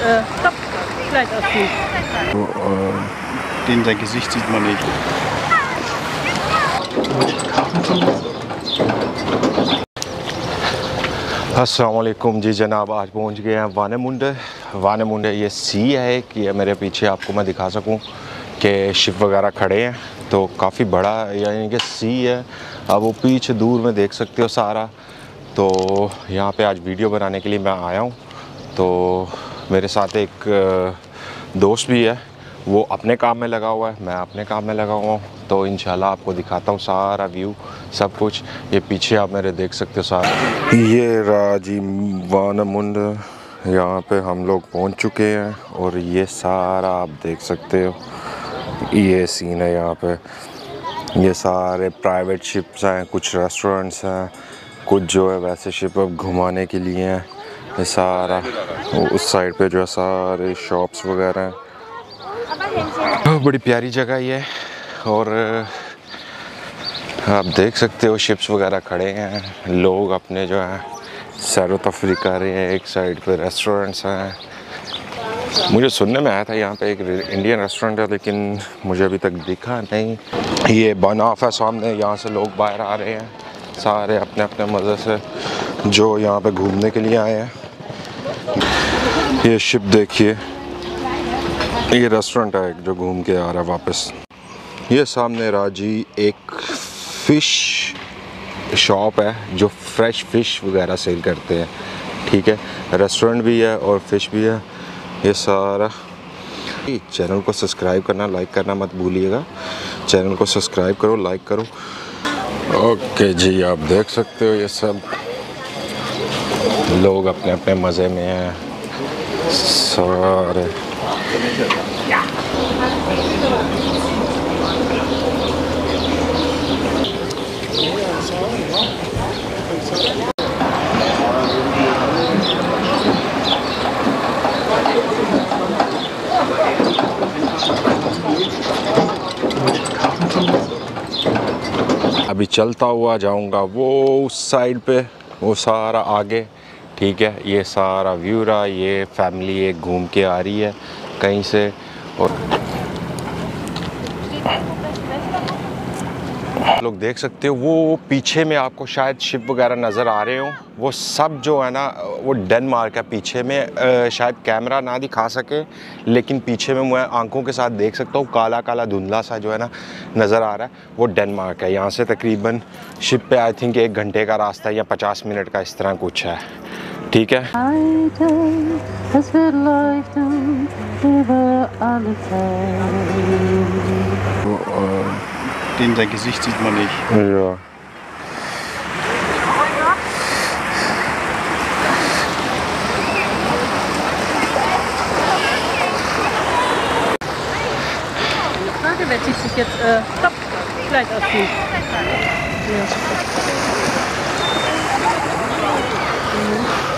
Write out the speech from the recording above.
äh, Kleid ausziehen. Den sein Gesicht sieht man nicht. असलकुम जी जनाब आज पहुँच गए हैं वाने मुंडे वाने मुंडे ये सी है कि मेरे पीछे आपको मैं दिखा सकूँ कि शिप वगैरह खड़े हैं तो काफ़ी बड़ा यानी कि सी है अब वो पीछे दूर में देख सकते हो सारा तो यहाँ पे आज वीडियो बनाने के लिए मैं आया हूँ तो मेरे साथ एक दोस्त भी है। वो अपने काम में लगा हुआ है, मैं अपने काम में लगा हुआ हूँ। तो इन आपको दिखाता हूँ सारा व्यू, सब कुछ। ये पीछे आप मेरे देख सकते हो सारा। ये राज़ी वानमुंड यहाँ पे हम लोग पहुँच चुके हैं और ये सारा आप देख सकते हो। ये सीन है यहाँ पे। ये सारे प्राइवेट शिप्स हैं, कुछ रेस्टोरेंट्स हैं, कुछ जो है वैसे शिप घुमाने के लिए हैं। ये सारा उस साइड पे जो है सारे शॉप्स वगैरह हैं। बड़ी प्यारी जगह ये और, आप देख सकते हो शिप्स वगैरह खड़े हैं। लोग अपने जो है सैर तफरी कर रहे हैं, एक साइड पे रेस्टोरेंट्स हैं। मुझे सुनने में आया था यहाँ पे एक इंडियन रेस्टोरेंट है, लेकिन मुझे अभी तक दिखा नहीं। ये बन ऑफ़ है सामने, यहाँ से लोग बाहर आ रहे हैं। सारे अपने अपने मज़े से जो यहाँ पे घूमने के लिए आए हैं। ये शिप देखिए। ये रेस्टोरेंट है जो घूम के आ रहा है वापस। ये सामने राज़ी एक फ़िश शॉप है जो फ्रेश फ़िश वगैरह सेल करते हैं। ठीक है? रेस्टोरेंट भी है और फ़िश भी है। ये सारा। चैनल को सब्सक्राइब करना लाइक करना मत भूलिएगा। चैनल को सब्सक्राइब करो लाइक करो। ओके जी, आप देख सकते हो ये सब। लोग अपने अपने मज़े में हैं। सारे अभी चलता हुआ जाऊँगा वो उस साइड पे वो सारा आगे। ठीक है ये सारा व्यू रहा ये फैमिली एक घूम के आ रही है कहीं से और लोग देख सकते हो वो पीछे में आपको शायद शिप वगैरह नज़र आ रहे हो वो सब जो है ना वो डेनमार्क है पीछे में आ, शायद कैमरा ना दिखा सके लेकिन पीछे में मैं आँखों के साथ देख सकता हूँ काला काला धुंधला सा जो है ना नज़र आ रहा है वो डेनमार्क है। यहाँ से तकरीबन शिप पे आई थिंक एक घंटे का रास्ता या पचास मिनट का इस तरह कुछ है। ठीक है Den sein Gesicht sieht man nicht. Ja. Frage, wer zieht sich jetzt äh, stopp, Kleid ausziehen. Ja. Mhm.